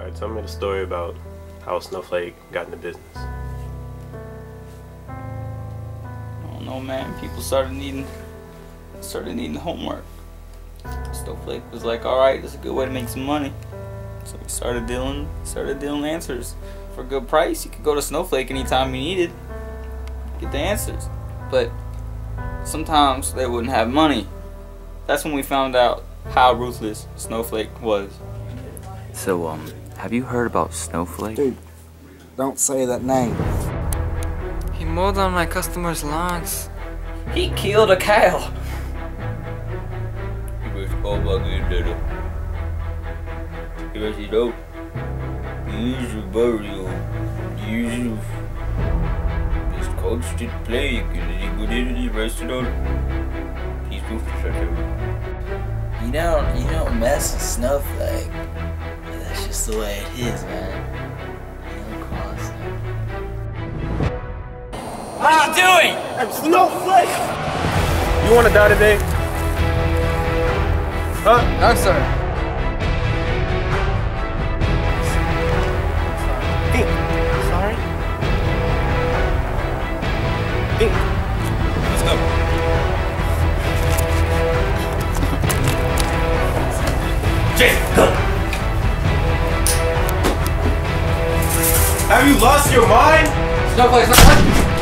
Alright, tell me the story about how Snowflake got into business. I don't know, man. People started needing started needing homework. Snowflake was like, all right, this is a good way to make some money. So we started dealing started dealing answers for a good price. You could go to Snowflake anytime you needed, get the answers. But sometimes they wouldn't have money. That's when we found out how ruthless Snowflake was. So, um, have you heard about Snowflake? Dude, don't say that name. He mowed on my customers' lawns. He killed a cow. He was all good little. He was it up. He's a burial. He's a this coach did play. He good in the restaurant. He's moved to shut You don't you don't mess with Snowflake. That's just the way it is, man. You don't cross it. What are you doing? I'm Snowflake! You wanna die today? Huh? No, sir. Think. Sorry? Think. Let's go. Jason, go! Have you lost your mind? Snowflake's not